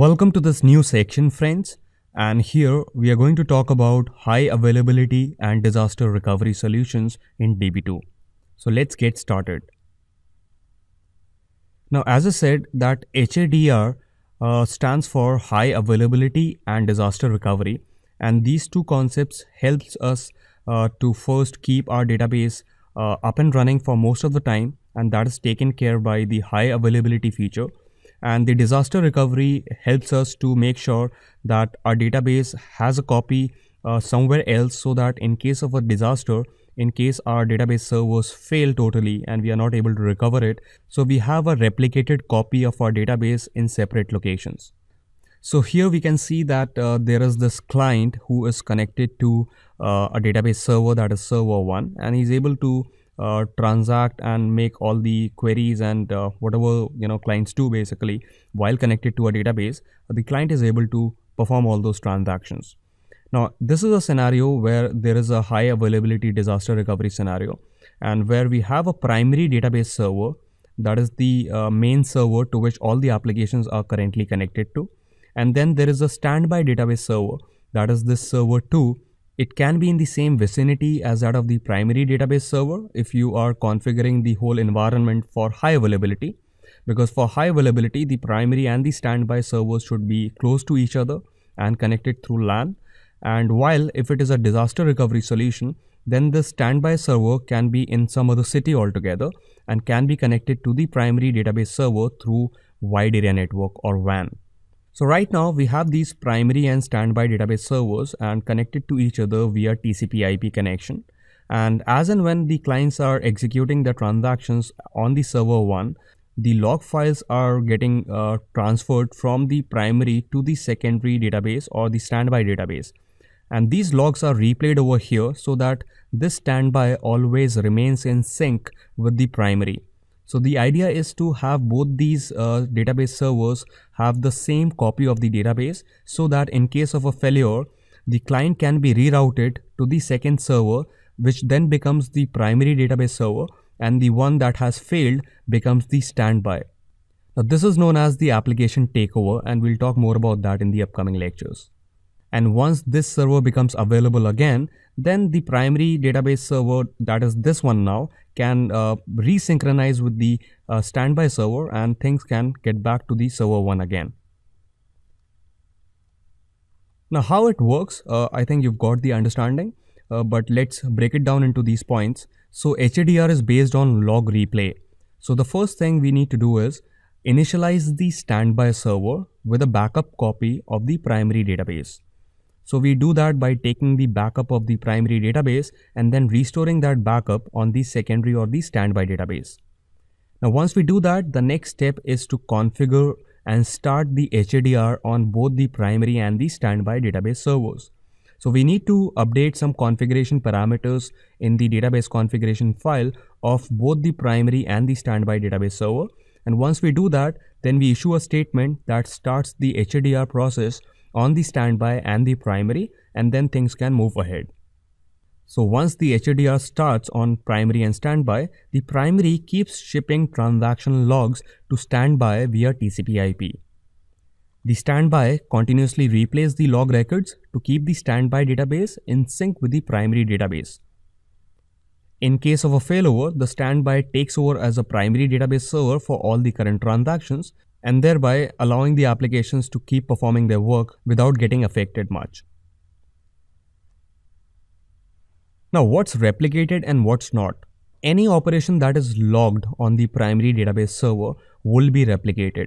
Welcome to this new section friends and here we are going to talk about high availability and disaster recovery solutions in DB2. So let's get started. Now as I said that HADR uh, stands for high availability and disaster recovery and these two concepts helps us uh, to first keep our database uh, up and running for most of the time and that is taken care by the high availability feature and the disaster recovery helps us to make sure that our database has a copy uh, somewhere else so that in case of a disaster in case our database servers fail totally and we are not able to recover it so we have a replicated copy of our database in separate locations. So here we can see that uh, there is this client who is connected to uh, a database server that is server 1 and he's able to uh, transact and make all the queries and uh, whatever you know clients do basically while connected to a database the client is able to perform all those transactions. Now this is a scenario where there is a high availability disaster recovery scenario and where we have a primary database server that is the uh, main server to which all the applications are currently connected to. And then there is a standby database server that is this server 2 it can be in the same vicinity as that of the primary database server if you are configuring the whole environment for high availability. Because for high availability, the primary and the standby servers should be close to each other and connected through LAN. And while if it is a disaster recovery solution, then the standby server can be in some other city altogether and can be connected to the primary database server through wide area network or WAN. So right now we have these primary and standby database servers and connected to each other via TCP IP connection. And as and when the clients are executing the transactions on the server one, the log files are getting uh, transferred from the primary to the secondary database or the standby database. And these logs are replayed over here so that this standby always remains in sync with the primary. So the idea is to have both these uh, database servers have the same copy of the database so that in case of a failure, the client can be rerouted to the second server, which then becomes the primary database server and the one that has failed becomes the standby. Now this is known as the application takeover and we'll talk more about that in the upcoming lectures. And once this server becomes available again, then the primary database server, that is this one now, can uh, resynchronize with the uh, standby server and things can get back to the server one again. Now how it works, uh, I think you've got the understanding, but let's break it down into these points. So HADR is based on log replay. So the first thing we need to do is initialize the standby server with a backup copy of the primary database. So we do that by taking the backup of the primary database and then restoring that backup on the secondary or the standby database. Now once we do that, the next step is to configure and start the HADR on both the primary and the standby database servers. So we need to update some configuration parameters in the database configuration file of both the primary and the standby database server. And once we do that, then we issue a statement that starts the HADR process on the standby and the primary and then things can move ahead. So once the HADR starts on primary and standby, the primary keeps shipping transaction logs to standby via TCP IP. The standby continuously replays the log records to keep the standby database in sync with the primary database. In case of a failover, the standby takes over as a primary database server for all the current transactions and thereby allowing the applications to keep performing their work without getting affected much. Now what's replicated and what's not? Any operation that is logged on the primary database server will be replicated.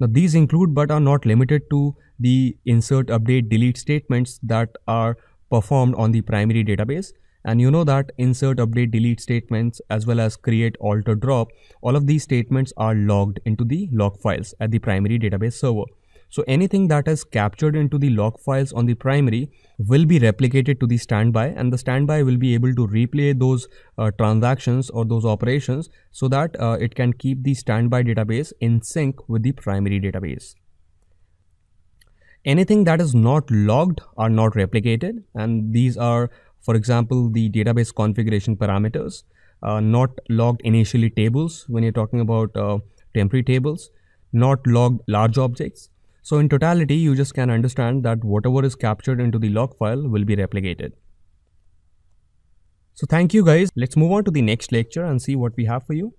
Now these include but are not limited to the insert, update, delete statements that are performed on the primary database and you know that insert, update, delete statements as well as create, alter, drop, all of these statements are logged into the log files at the primary database server. So anything that is captured into the log files on the primary will be replicated to the standby and the standby will be able to replay those uh, transactions or those operations so that uh, it can keep the standby database in sync with the primary database. Anything that is not logged are not replicated and these are for example, the database configuration parameters, uh, not logged initially tables when you're talking about uh, temporary tables, not logged large objects. So in totality, you just can understand that whatever is captured into the log file will be replicated. So thank you guys. Let's move on to the next lecture and see what we have for you.